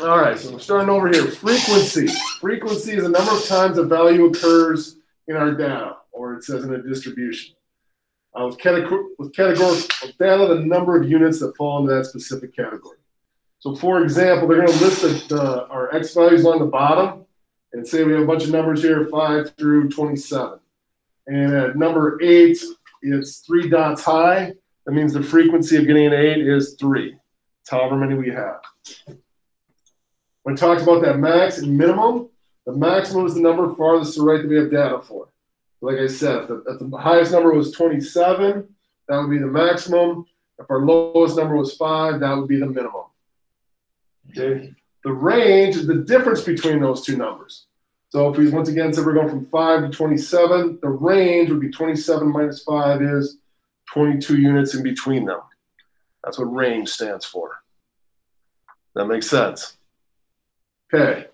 All right, so we're starting over here. Frequency. Frequency is the number of times a value occurs in our data, or it says in a distribution. Uh, with, categor- with categorical data, the number of units that fall into that specific category. So, for example, they're going to list the, the, our x values on the bottom, and say we have a bunch of numbers here, 5 through 27. And at number 8, it's three dots high. That means the frequency of getting an 8 is 3. However many we have. I talked about that max and minimum, the maximum is the number farthest to right that we have data for. Like I said, if the, if the highest number was 27, that would be the maximum. If our lowest number was 5, that would be the minimum. Okay. The range is the difference between those two numbers. So if we once again said we're going from 5 to 27, the range would be 27 minus 5 is 22 units in between them. That's what range stands for. That makes sense. Okay.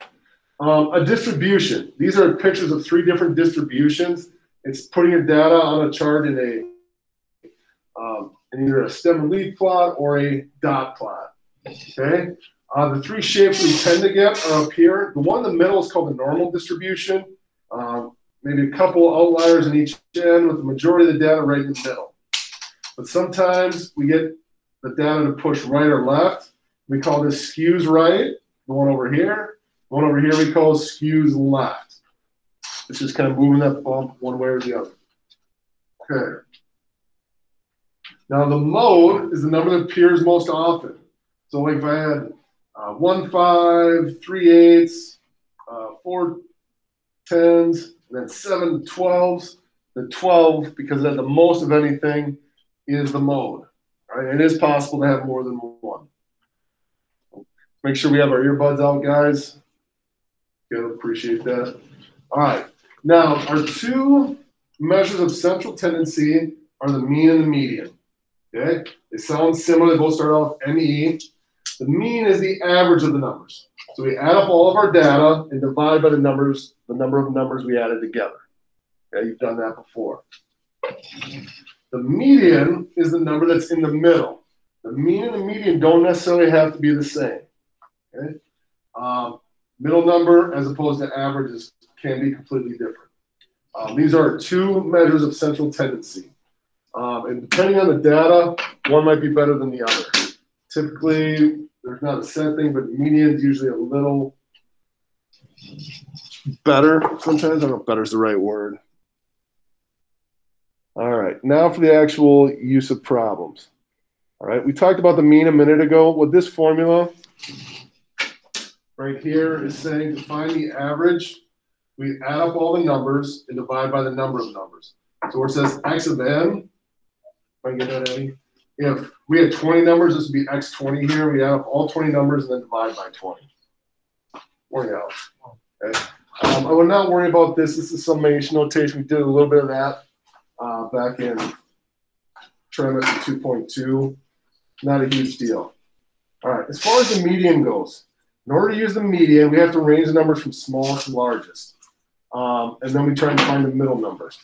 Um, a distribution. These are pictures of three different distributions. It's putting your data on a chart in a um, in either a stem and leaf plot or a dot plot. Okay. Uh, the three shapes we tend to get are up here. The one in the middle is called the normal distribution. Um, maybe a couple outliers in each end with the majority of the data right in the middle. But sometimes we get the data to push right or left. We call this skews right, the one over here. The one over here we call skews left. It's just kind of moving that bump one way or the other. Okay. Now the mode is the number that appears most often. So like if I had uh, one five, three eights, uh, four tens, and then seven twelves. The 12, because had the most of anything, is the mode. Right? It is possible to have more than one. Make sure we have our earbuds out, guys. Good, appreciate that. All right. Now, our two measures of central tendency are the mean and the median. Okay? They sound similar. They both start off ME. The mean is the average of the numbers. So we add up all of our data and divide by the numbers, the number of numbers we added together. Okay, you've done that before. The median is the number that's in the middle. The mean and the median don't necessarily have to be the same. Okay? Um, middle number as opposed to averages can be completely different. Um, these are two measures of central tendency. Um, and depending on the data, one might be better than the other. Typically, there's not a set thing, but median is usually a little better. Sometimes I don't know if better is the right word. All right, now for the actual use of problems. All right, we talked about the mean a minute ago. With this formula right here is saying to find the average, we add up all the numbers and divide by the number of numbers. So where it says x of n, if I get that, Eddie? If we had 20 numbers, this would be x20 here. We add up all 20 numbers and then divide by 20. Worry out. Okay. Um, I would not worry about this. This is summation notation. We did a little bit of that uh, back in trimester 2.2. Not a huge deal. All right, as far as the median goes, in order to use the median, we have to range the numbers from smallest to largest. Um, and then we try and find the middle numbers.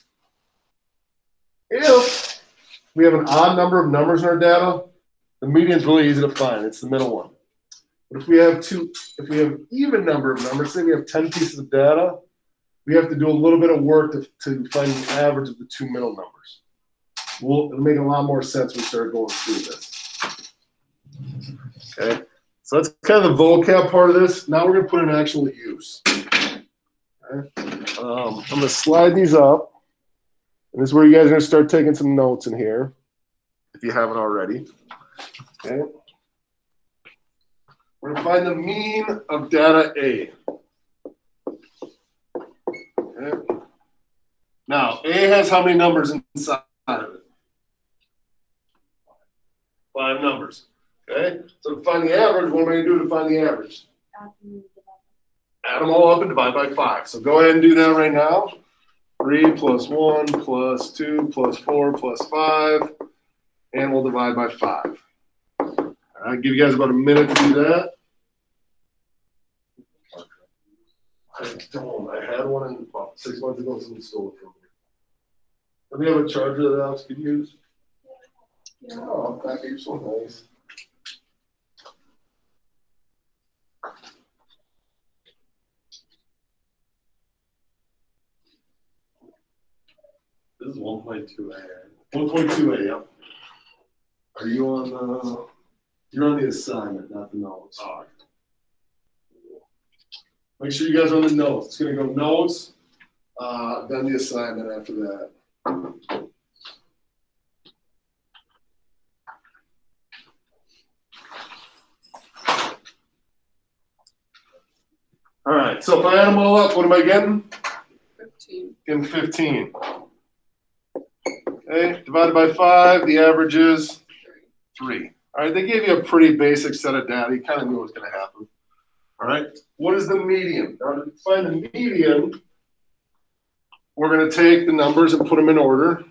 If we have an odd number of numbers in our data, the median is really easy to find. It's the middle one. But if we have two, if we have even number of numbers, say we have 10 pieces of data, we have to do a little bit of work to, to find the average of the two middle numbers. We'll, it'll make a lot more sense when we start going through this. Okay, so that's kind of the vocab part of this. Now we're going to put in actual use. Okay. Um, I'm going to slide these up. And this is where you guys are going to start taking some notes in here, if you haven't already. Okay. We're going to find the mean of data A. Now, A has how many numbers inside of it? Five numbers. Okay. So to find the average, what am I going to do to find the average? Add them all up and divide by five. So go ahead and do that right now. 3 plus 1 plus 2 plus 4 plus 5, and we'll divide by 5. I'll give you guys about a minute to do that. I don't. I had one in about six months ago. Someone stole it from me. Do we have a charger that Alex can use? Yeah. Oh, that be so nice. This is 1.2A. 1.2A, yep. Are you on the? You're on the assignment, not the notes. Oh, okay. Make sure you guys are on the notes. It's gonna go notes, uh, then the assignment after that. All right, so if I add them all up, what am I getting? Fifteen. Getting fifteen. Okay, divided by five, the average is three. All right, they gave you a pretty basic set of data. You kind of knew what was gonna happen. All right, what is the median? Now to find the median, we're gonna take the numbers and put them in order.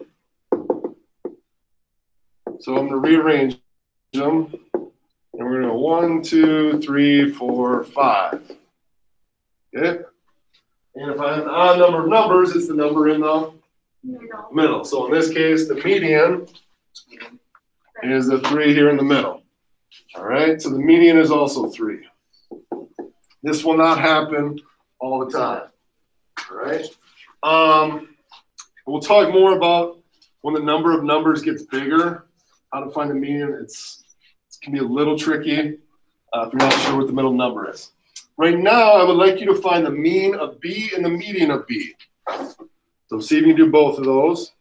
So I'm gonna rearrange them. And we're gonna go one, two, three, four, five. Okay? And if I have an odd number of numbers, it's the number in the Middle. middle. So in this case, the median is the three here in the middle. All right, so the median is also three. This will not happen all the time. All right. Um, we'll talk more about when the number of numbers gets bigger, how to find the median. It's it can be a little tricky uh, if you're not sure what the middle number is. Right now, I would like you to find the mean of B and the median of B. So see if you can do both of those.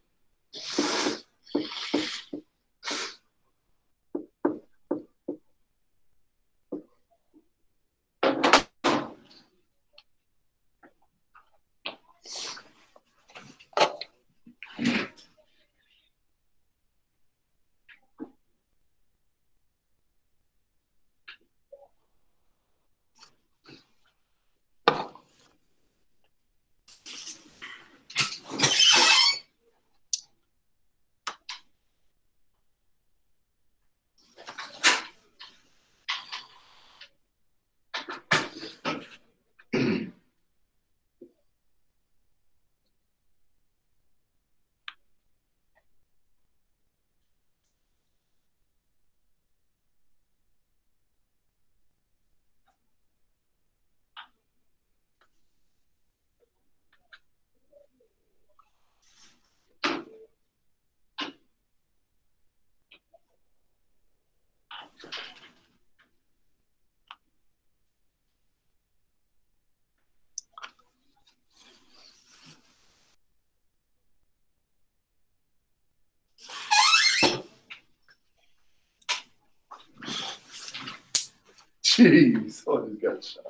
Jeez, I just got shot.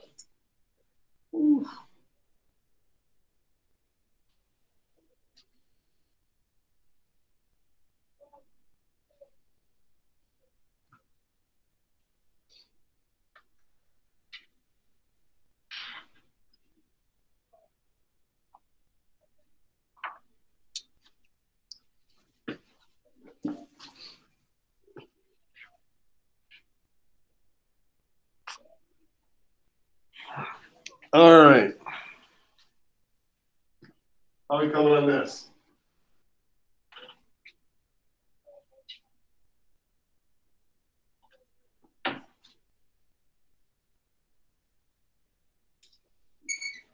Oof. All right. How are we coming on this?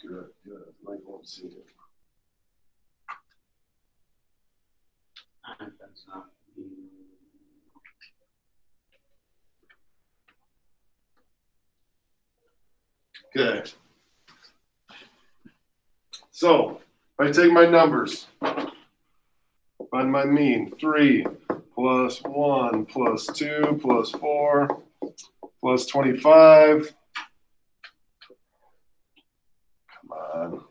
Good, good. Mike won't see it. That's not. Okay. So, I take my numbers, find my mean, three plus one plus two plus four plus twenty-five. Come on.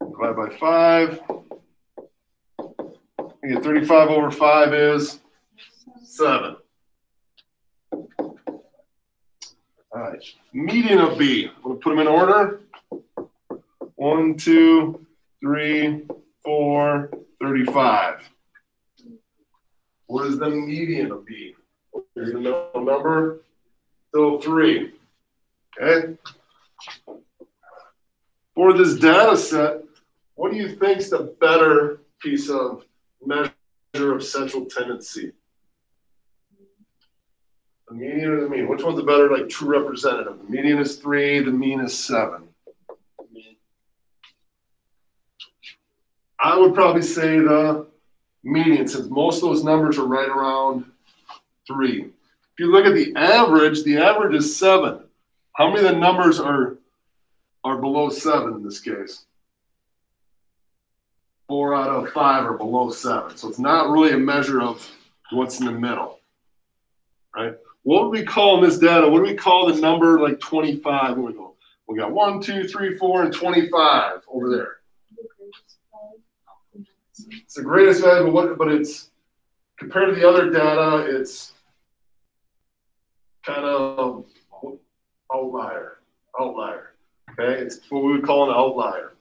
Divide by five. I get thirty-five over five is seven. All right, median of B. I'm gonna put them in order. One, two, three, four, thirty-five. What is the median of B? Here's the middle number. Still three. Okay. For this data set, what do you think is the better piece of measure of central tendency? The median or the mean? Which one's the better, like, true representative? The median is three, the mean is seven. I would probably say the median, since most of those numbers are right around three. If you look at the average, the average is seven. How many of the numbers are are below seven in this case? Four out of five are below seven. So it's not really a measure of what's in the middle. Right? What would we call in this data? What do we call the number like 25? What we go? We got one, two, three, four, and 25 over there. It's the greatest value, but what, but it's compared to the other data, it's kind of outlier, outlier. Okay, it's what we would call an outlier.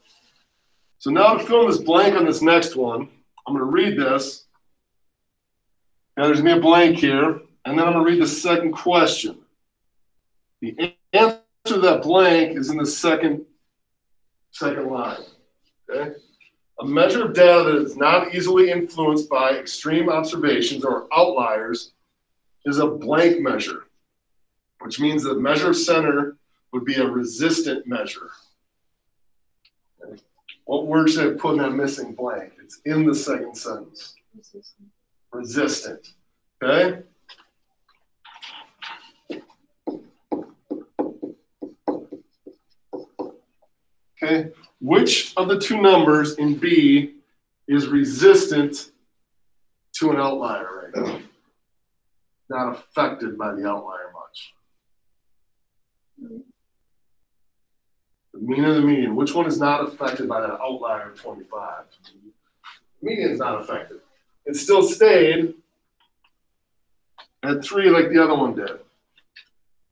So now to fill in this blank on this next one, I'm going to read this. Now there's be a blank here, and then I'm going to read the second question. The answer to that blank is in the second second line. Okay. A measure of data that is not easily influenced by extreme observations or outliers is a blank measure, which means the measure of center would be a resistant measure. What word should I put in that missing blank? It's in the second sentence. Resistant. Okay? Okay, which of the two numbers in B is resistant to an outlier right now? Not affected by the outlier much. The mean or the median? Which one is not affected by that outlier of 25? Median is not affected. It still stayed at three like the other one did.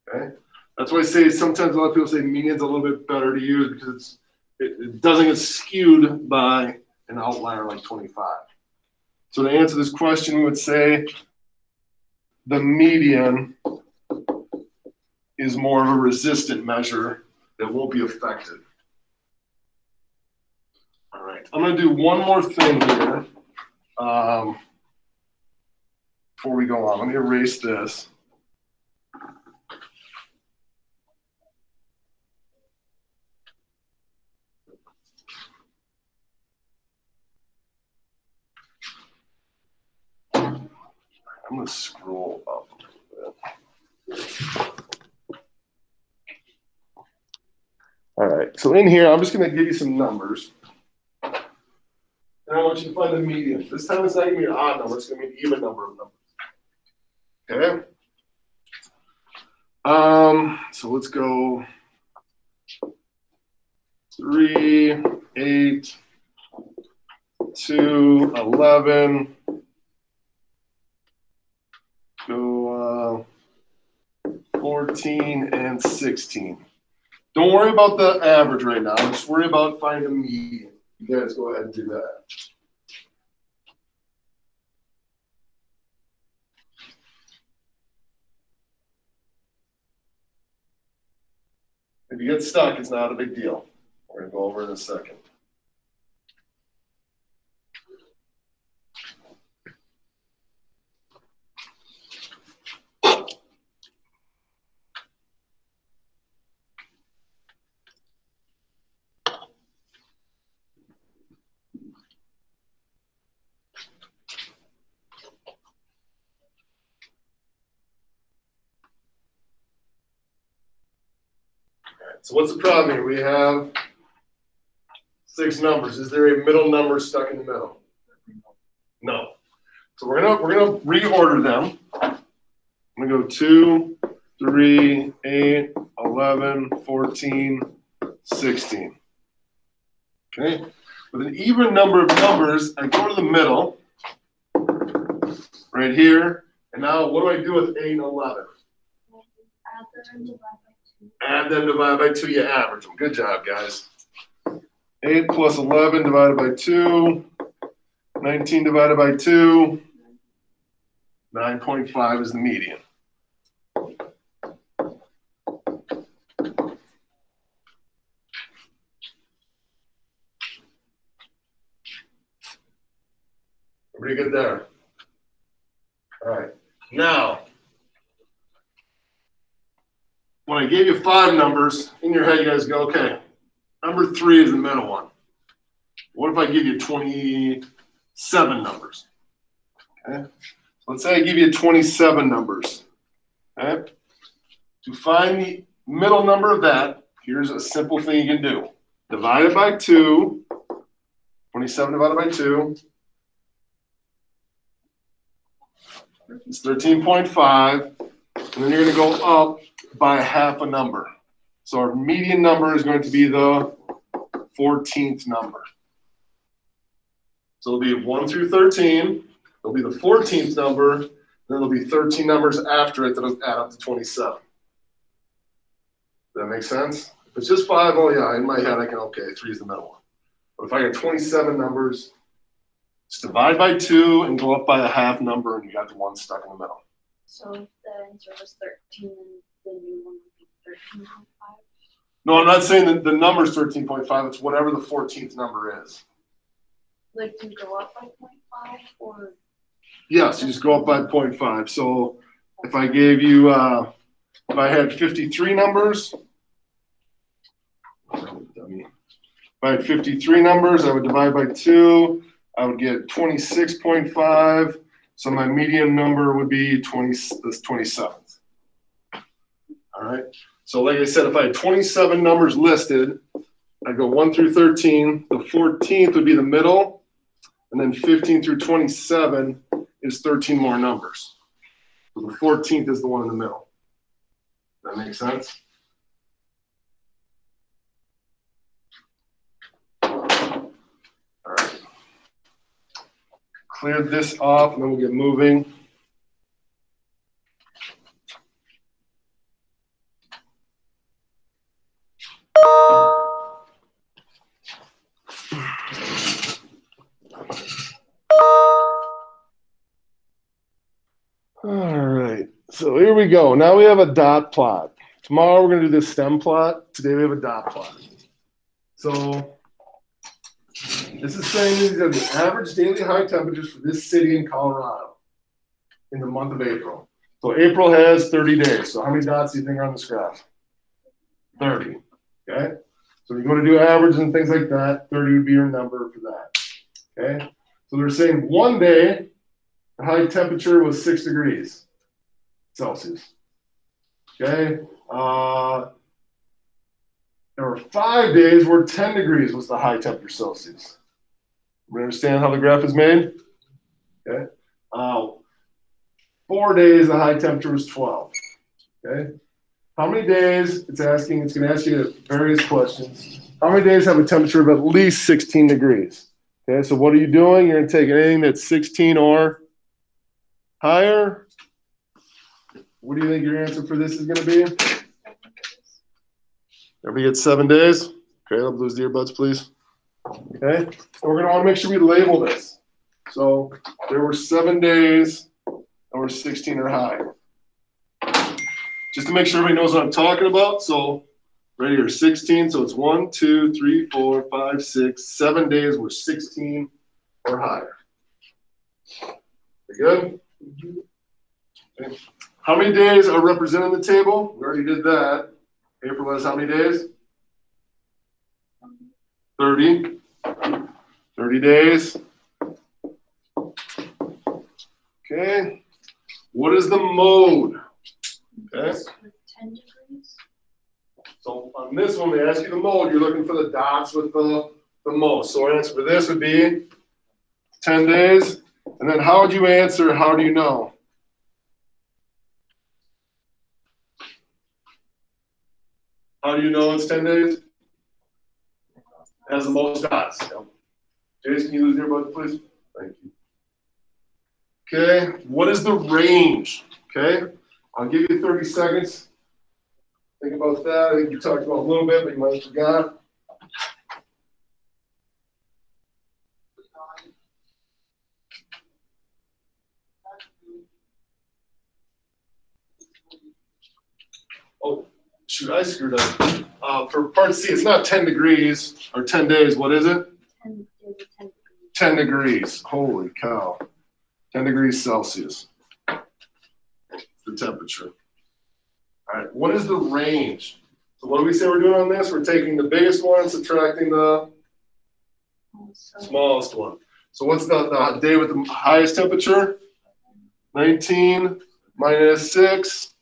Okay? That's why I say sometimes a lot of people say median's a little bit better to use because it's it, doesn't get skewed by an outlier like 25. So to answer this question, we would say the median is more of a resistant measure that won't be affected. All right, I'm going to do one more thing here um, before we go on. Let me erase this. I'm gonna scroll up a little bit. All right, so in here, I'm just gonna give you some numbers. And I want you to find the median. This time it's not gonna be an odd number, it's gonna be an even number of numbers. Okay? Um, so let's go three, eight, two, eleven, go uh, 14 and 16. Don't worry about the average right now. Just worry about finding the median. You guys go ahead and do that. If you get stuck, it's not a big deal. We're going to go over in a second. What's the problem here? We have six numbers. Is there a middle number stuck in the middle? No. So we're gonna we're gonna reorder them. I'm gonna go two, three, eight, 11, 14, 16. Okay. With an even number of numbers, I go to the middle, right here. And now what do I do with 8 and 11? Add them divided by 2, you average them. Good job, guys. 8 plus 11 divided by 2. 19 divided by 2. 9.5 is the median. Pretty good there. All right. Now, when I gave you five numbers, in your head, you guys go, okay, number three is the middle one. What if I give you twenty-seven numbers? Okay, let's say I give you twenty-seven numbers. Okay? To find the middle number of that, here's a simple thing you can do. Divide it by two. Twenty-seven divided by two. It's thirteen point five, and then you're gonna go up by half a number. So our median number is going to be the fourteenth number. So it'll be one through thirteen, it'll be the fourteenth number, then there'll be thirteen numbers after it that'll add up to twenty-seven. Does That make sense? If it's just five, oh yeah, in my head, I can, okay, three is the middle one. But if I got twenty-seven numbers, just divide by two and go up by a half number, and you got the one stuck in the middle. So the answer was thirteen, then the new one would be thirteen point five. No, I'm not saying that the number's thirteen point five, it's whatever the fourteenth number is. Like to go up by point five or? Yes, you just go up by 0.5. So if I gave you, uh, if I had fifty-three numbers. If I had fifty-three numbers, I would divide by two, I would get twenty-six point five. So my median number would be twenty, this twenty-seventh. All right, so like I said, if I had twenty-seven numbers listed, I'd go one through thirteen, the fourteenth would be the middle. And then fifteen through twenty-seven is thirteen more numbers. So the fourteenth is the one in the middle. That makes sense? Alright. Clear this off and then we'll get moving. All right, so here we go. Now we have a dot plot. Tomorrow we're gonna do this stem plot. Today we have a dot plot. So this is saying these are the average daily high temperatures for this city in Colorado in the month of April. So April has 30 days. So how many dots do you think are on this graph? 30. Okay. So you're going to do average and things like that. 30 would be your number for that. Okay. So they're saying one day the high temperature was six degrees Celsius. Okay. Uh, there were five days where 10 degrees was the high temperature Celsius. We understand how the graph is made? Okay. Uh, four days, the high temperature was 12. Okay. How many days? It's asking, it's going to ask you various questions. How many days have a temperature of at least 16 degrees? Okay. So what are you doing? You're going to take anything that's 16 or higher. What do you think your answer for this is going to be? Everybody get seven days? Okay, I'll lose the earbuds, please. Okay, so we're gonna wanna make sure we label this. So there were seven days that were sixteen or higher. Just to make sure everybody knows what I'm talking about, so right here, sixteen, so it's one, two, three, four, five, six, seven days were sixteen or higher. We good? Mm-hmm. Okay. How many days are represented in the table? We already did that. April has how many days? 30. 30 days. Okay. What is the mode? Okay. So on this one, they ask you the mode. You're looking for the dots with the, the most. So our answer for this would be 10 days. And then how would you answer? How do you know? How do you know it's 10 days? Has the most dots. Jason, can you lose your button, please? Thank you. Okay, what is the range? Okay, I'll give you 30 seconds. Think about that. I think you talked about a little bit, but you might have forgot. Oh, shoot, I screwed up. Uh, for part C, it's not 10 degrees or 10 days. What is it? Ten ten degrees. 10 degrees. Holy cow. 10 degrees Celsius. The temperature. All right, what is the range? So what do we say we're doing on this? We're taking the biggest one, subtracting the Smallest one. So what's the, the day with the highest temperature? Nineteen minus six.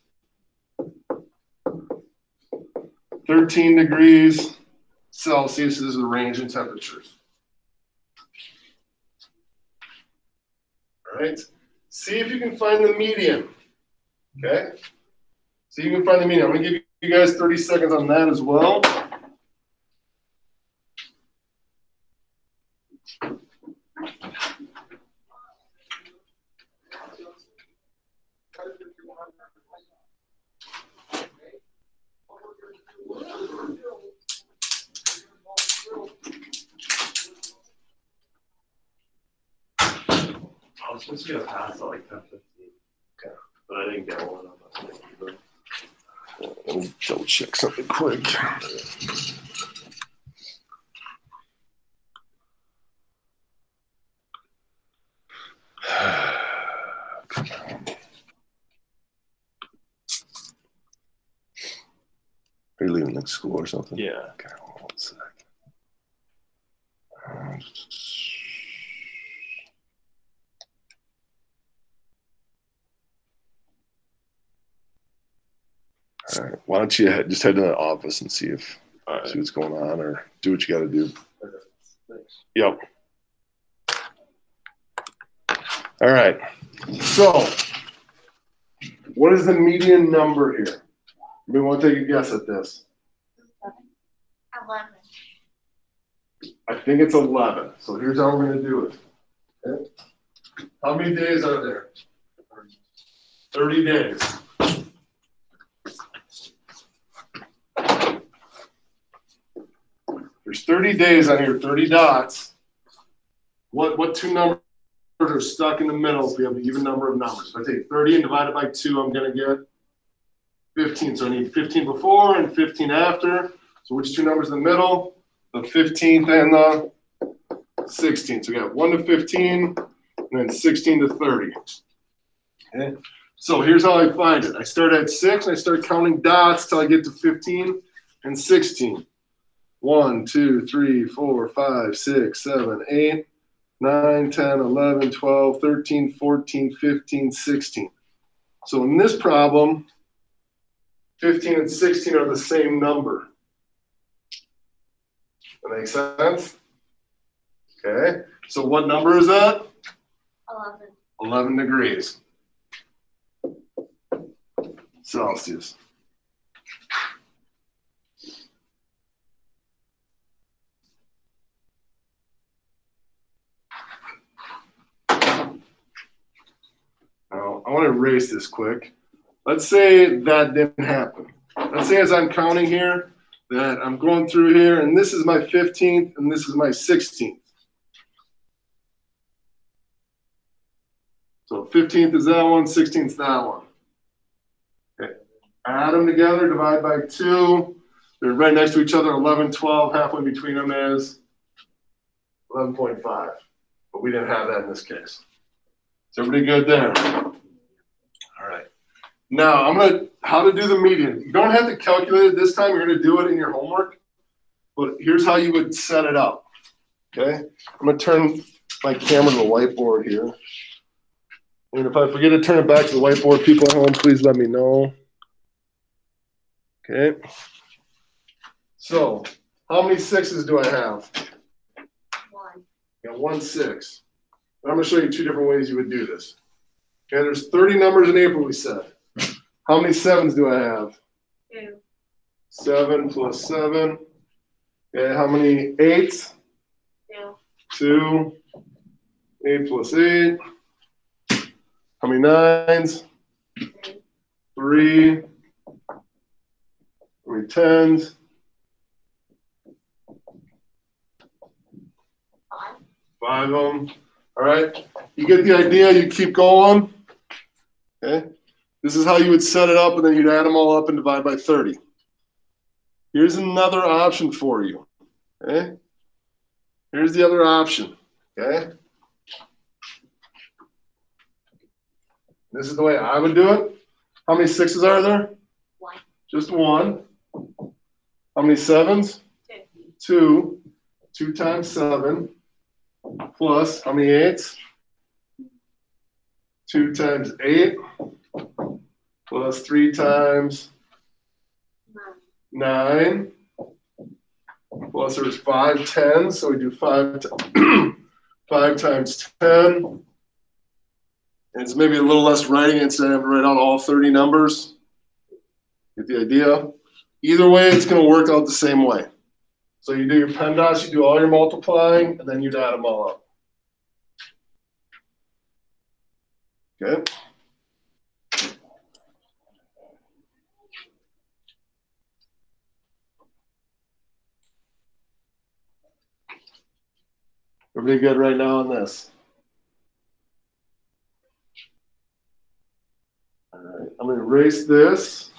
Thirteen degrees Celsius is the range in temperatures. All right, see if you can find the median. Okay? See if you can find the median. I'm gonna give you guys thirty seconds on that as well. I was supposed to get a pass at like ten fifteen. Okay. But I didn't get one on that. either. Let me double check something quick. Are you leaving next school or something? Yeah. Okay, hold on one sec. Don't you just head to the office and see if All right. see what's going on or do what you got to do. Thanks. Yep. All right. So, what is the median number here? We want to take a guess at this. Eleven. I think it's 11. So here's how we're going to do it. Okay? How many days are there? 30 days. There's 30 days on here, 30 dots. What, what two numbers are stuck in the middle if we have an even number of numbers? If I take 30 and divide it by 2, I'm going to get 15. So I need 15 before and 15 after. So which two numbers in the middle? The 15th and the 16th. So we got 1 to 15 and then 16 to 30. Okay. So here's how I find it. I start at 6 and I start counting dots till I get to 15 and 16. 1, 2, 3, 4, 5, 6, 7, 8, 9, 10, 11, 12, 13, 14, 15, 16. So in this problem, 15 and 16 are the same number. That makes sense? Okay, so what number is that? Eleven. 11 degrees Celsius. Now, I want to erase this quick. Let's say that didn't happen. Let's say as I'm counting here, that I'm going through here, and this is my 15th, and this is my 16th. So 15th is that one, 16th is that one. Okay. Add them together, divide by 2. They're right next to each other, 11, 12. Halfway between them is 11.5. But we didn't have that in this case. Is everybody good there? Now, I'm going to, how to do the median. You don't have to calculate it this time. You're going to do it in your homework. But here's how you would set it up. Okay. I'm going to turn my camera to the whiteboard here. And if I forget to turn it back to the whiteboard, people at home, please let me know. Okay. So, how many sixes do I have? One. Got one six. And I'm going to show you two different ways you would do this. Okay, there's 30 numbers in April, we said. How many sevens do I have? Two. Seven plus seven. Okay, how many eights? Two. Two. Eight plus eight. How many nines? Three. Three. How many tens? Five. Five of them. All right. You get the idea. You keep going. Okay. This is how you would set it up, and then you'd add them all up and divide by 30. Here's another option for you. Okay. Here's the other option. Okay. This is the way I would do it. How many sixes are there? One. Just one. How many sevens? Two. Two. Two times seven. plus, how many eights? Two times eight, plus three times Nine. nine. Plus there's five tens, so we do five, five times ten. And it's maybe a little less writing instead of to write out all thirty numbers. Get the idea? Either way, it's gonna work out the same way. So you do your PEMDAS, you do all your multiplying, and then you add them all up. Okay? Everybody good right now on this? All right, I'm gonna erase this.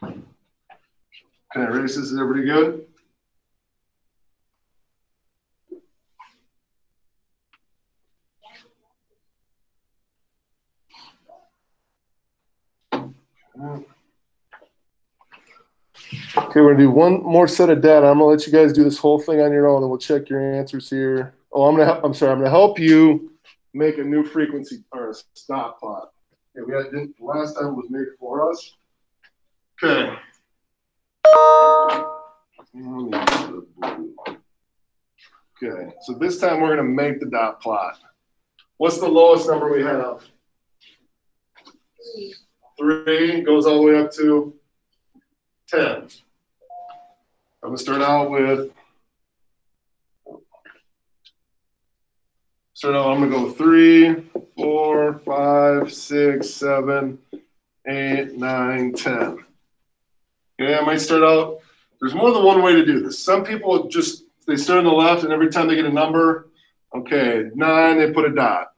Can I erase this? Is everybody good? Okay, we're gonna do one more set of data. I'm gonna let you guys do this whole thing on your own, and we'll check your answers here. Oh, I'm gonna, help- I'm sorry, I'm gonna help you make a new frequency or a dot plot. Okay, we had, didn't- last time was made for us. Okay. Okay, so this time we're gonna make the dot plot. What's the lowest number we have? Three. Three goes all the way up to ten. I'm gonna start out with. Start out, I'm gonna go three, four, five, six, seven, eight, nine, ten. Okay, I might start out, there's more than one way to do this. Some people just, they start on the left and every time they get a number, okay, nine, they put a dot.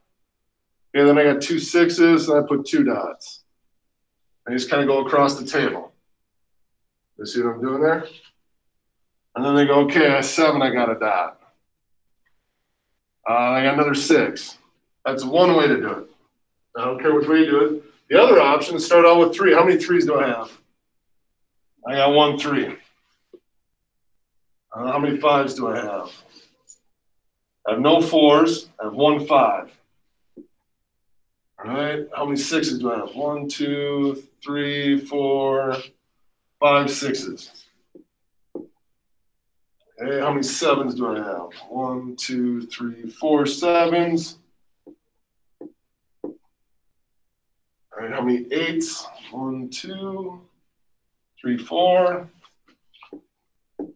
Okay, then I got two sixes, and I put two dots. I just kind of go across the table. You see what I'm doing there? And then they go, okay, at seven, I got a dot. Uh, I got another six. That's one way to do it. I don't care which way you do it. The other option is start out with three. How many threes do I have? I got one three. Uh, how many fives do I have? I have no fours. I have one five. All right. How many sixes do I have? One, two, three, four, five sixes. Okay, how many sevens do I have? One, two, three, four sevens. All right, how many eights? One, two, three, four. All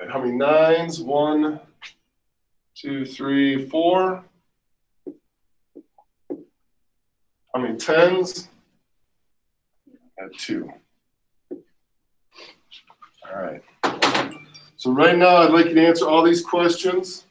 right, how many nines? One, two, three, four. How many tens? I have two. All right. So right now, I'd like you to answer all these questions.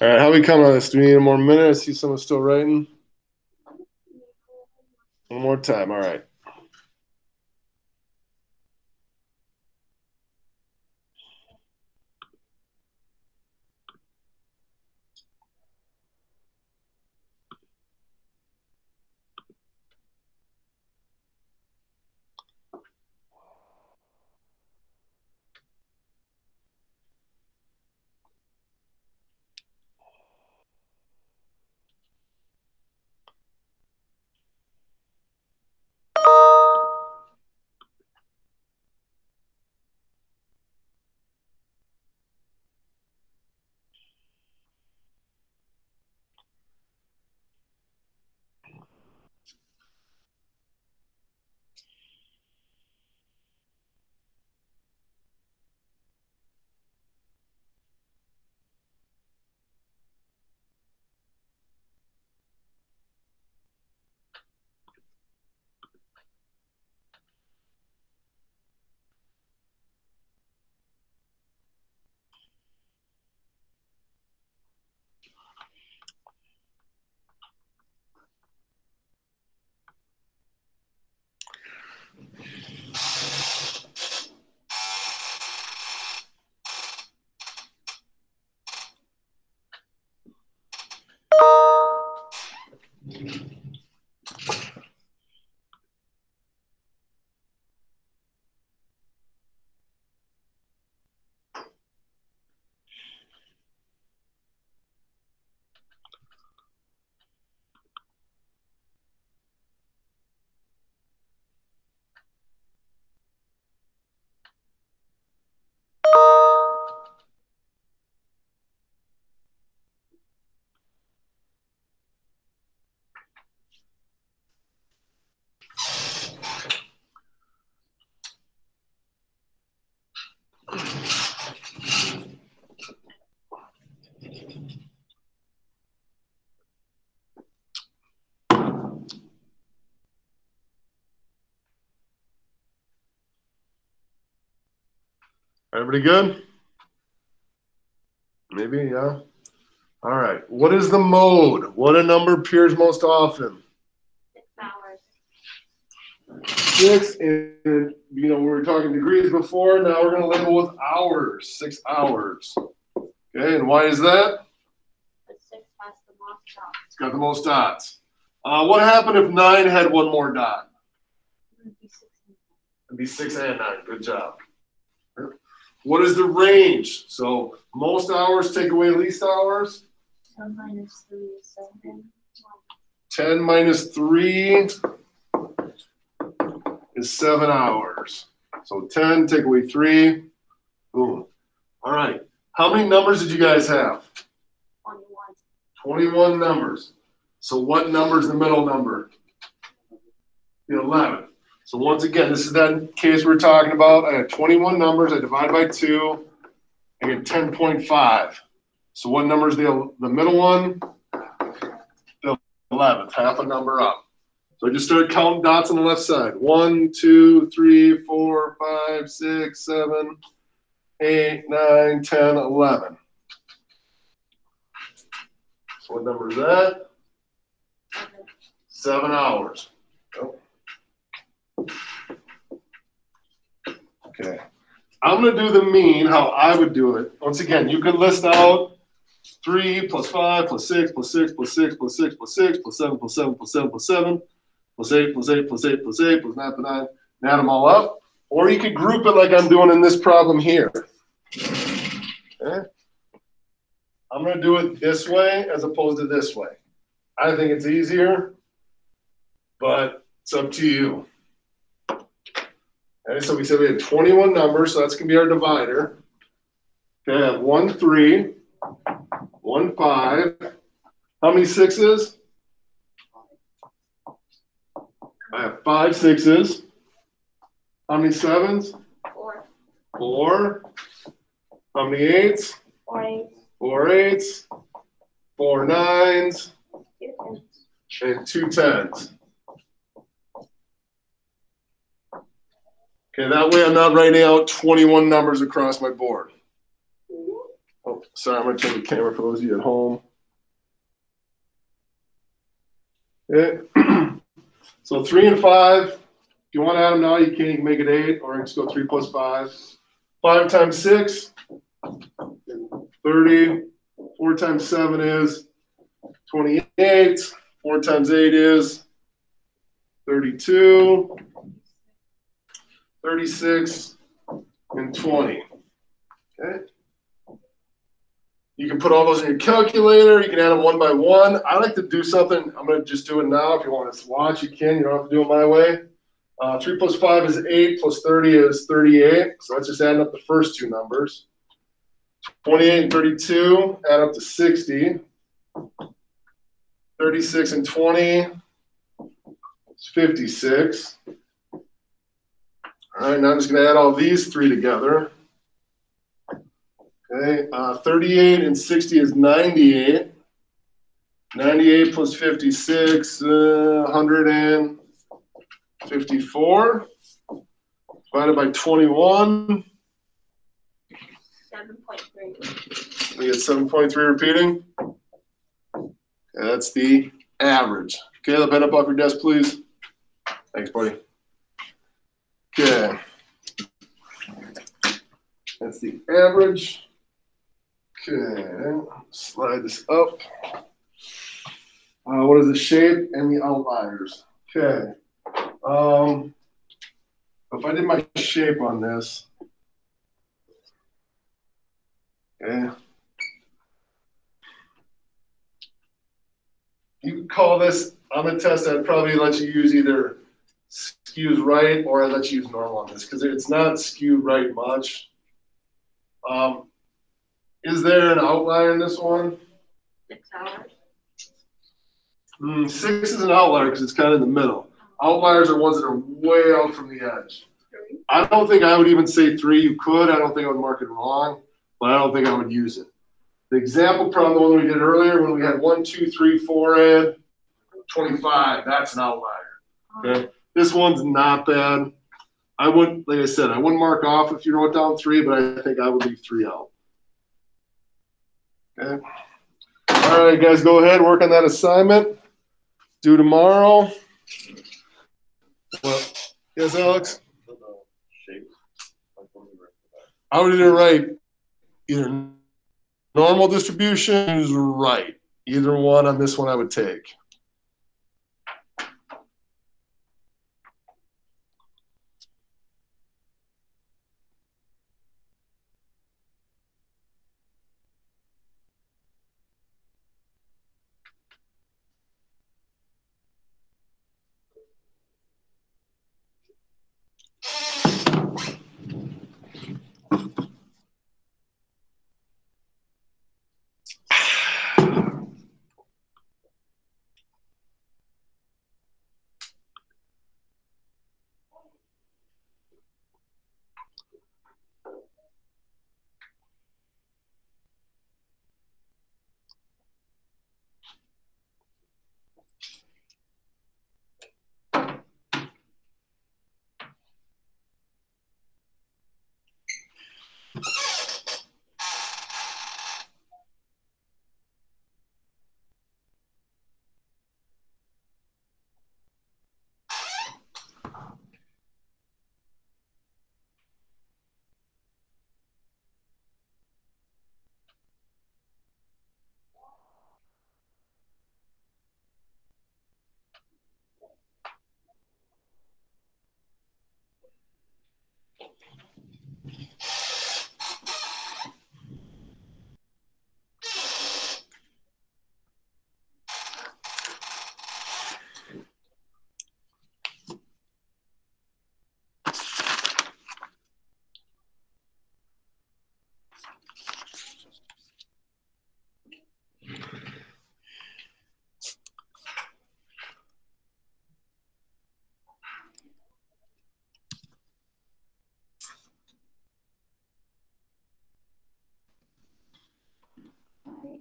All right, how we coming on this? Do we need more minute? I see someone still writing. One more time. All right. Everybody good? Maybe, yeah. All right. What is the mode? What a number appears most often? Six hours. Six, and you know, we were talking degrees before. Now we're going to label with hours. Six hours. Okay, and why is that? Six has the most dots. It's got the most dots. Uh, what happened if nine had one more dot? It would be sixteen. It'd be six and nine. Good job. What is the range? So most hours take away least hours. So minus three is seven. 10 minus 3 is 7 hours. So 10, take away 3. Boom. All right. How many numbers did you guys have? Twenty-one. 21 numbers. So what number is the middle number? The 11. So once again, this is that case we're talking about. I had 21 numbers. I divide by 2. I get 10.5. So what number is the, the middle one? The 11th, half a number up. So I just started counting dots on the left side. 1, 2, 3, 4, 5, 6, 7, 8, 9, 10, 11. So what number is that? Seven. Seven hours. Okay. I'm gonna do the mean, how I would do it. Once again, you could list out three plus five plus six plus six plus six plus six plus six plus seven plus seven plus seven plus seven plus eight plus eight plus eight plus eight plus nine plus nine, and add them all up. Or you could group it like I'm doing in this problem here. Okay? I'm gonna do it this way as opposed to this way. I think it's easier, but it's up to you. Okay, so we said we had 21 numbers, so that's gonna be our divider. Okay, I have one three, one five. How many sixes? I have five sixes. How many sevens? Four. Four. How many eights? Four eight. Four eights. Four nines. Two tens. and two tens. Okay, that way I'm not writing out twenty-one numbers across my board. Oh, sorry, I'm gonna turn the camera for those of you at home. Okay, so three and five, if you wanna add them now, you can, you can make it eight, or you can just go three plus five. Five times six, thirty, four times seven is twenty-eight, four times eight is thirty-two, thirty-six, and twenty. Okay? You can put all those in your calculator, you can add them one by one. I like to do something, I'm gonna just do it now. If you want to watch, you can, you don't have to do it my way. Uh, three plus five is eight, plus thirty is thirty-eight, so let's just add up the first two numbers. Twenty-eight and thirty-two, add up to sixty. Thirty-six and twenty is fifty-six. All right, now I'm just gonna add all these three together. Okay, uh, thirty-eight and sixty is ninety-eight. Ninety-eight plus fifty-six, uh, hundred and fifty-four. Divided by twenty-one, Seven point three. we get seven point three repeating. Okay, That's the average. Caleb, head up off your desk, please. Thanks, buddy. Okay. That's the average. Okay, slide this up. Uh, what is the shape and the outliers? Okay. Um, if I did my shape on this. Okay. You call this, on the test, I'd probably let you use either skews right or I'd let you use normal on this, because it's not skewed right much. Um, is there an outlier in this one? Six hours. Hmm, six is an outlier because it's kind of in the middle. Outliers are ones that are way out from the edge. I don't think I would even say three. You could. I don't think I would mark it wrong, but I don't think I would use it. The example problem, the one we did earlier, when we had one, two, three, four, and 25, that's an outlier. Okay. This one's not bad. I wouldn't, like I said, I wouldn't mark off if you wrote down three, but I think I would leave three out. Okay. All right, guys, go ahead, work on that assignment. Due tomorrow. Well, yes, Alex? I would either write either normal distribution is right. Either one on this one I would take. You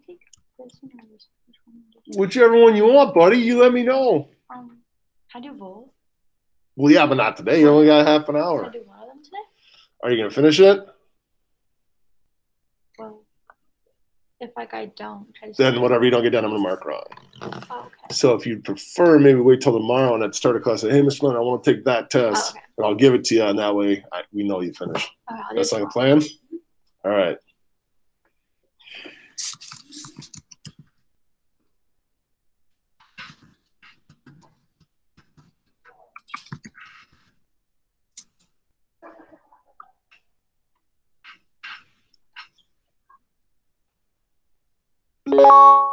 take this one or this one? Which one Whichever one you want, buddy, you let me know. Um, I do both? Well, yeah, but not today. You only got half an Can I hour. do one of them? today? Are you gonna finish it? Well, if like I don't, I just. Then whatever you don't get done, I'm gonna mark wrong. Oh, okay. So if you'd prefer, maybe wait till tomorrow and at the start of class, say, hey, Mr. Leonard, I want to take that Oh, test. okay. And I'll give it to you, and that way I, we know you finished. That's like a plan? All right. Yeah.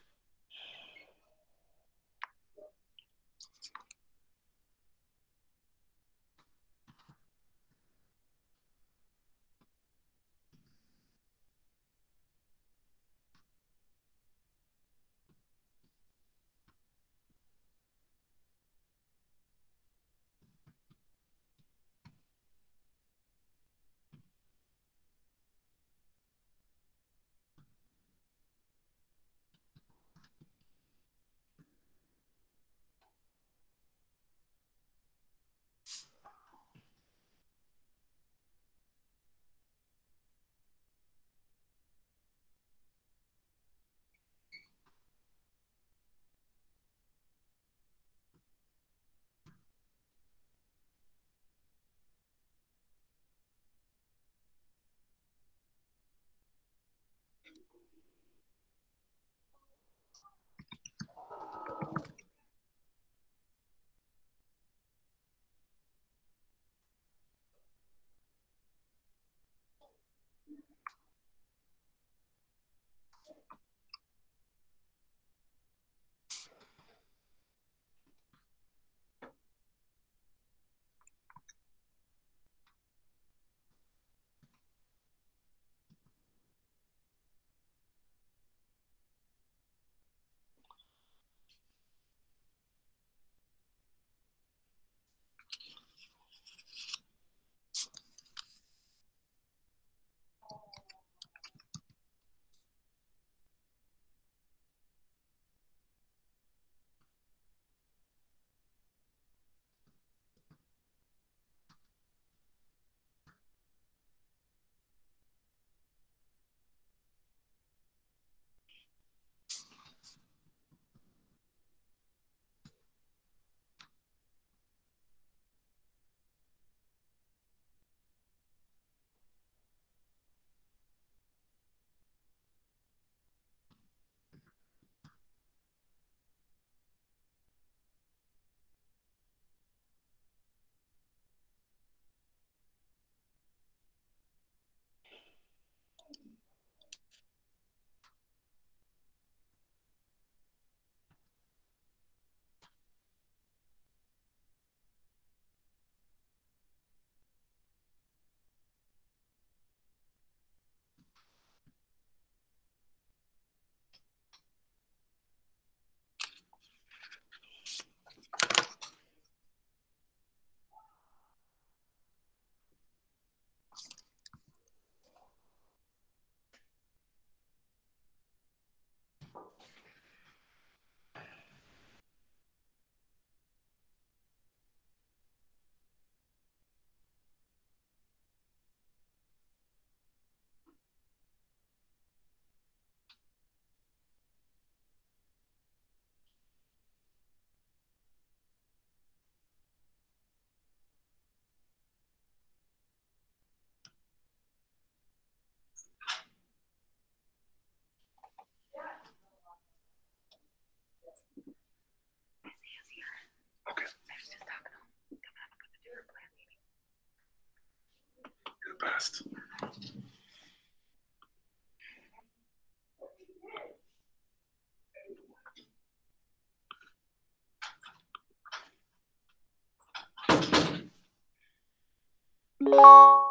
You're the best. Thank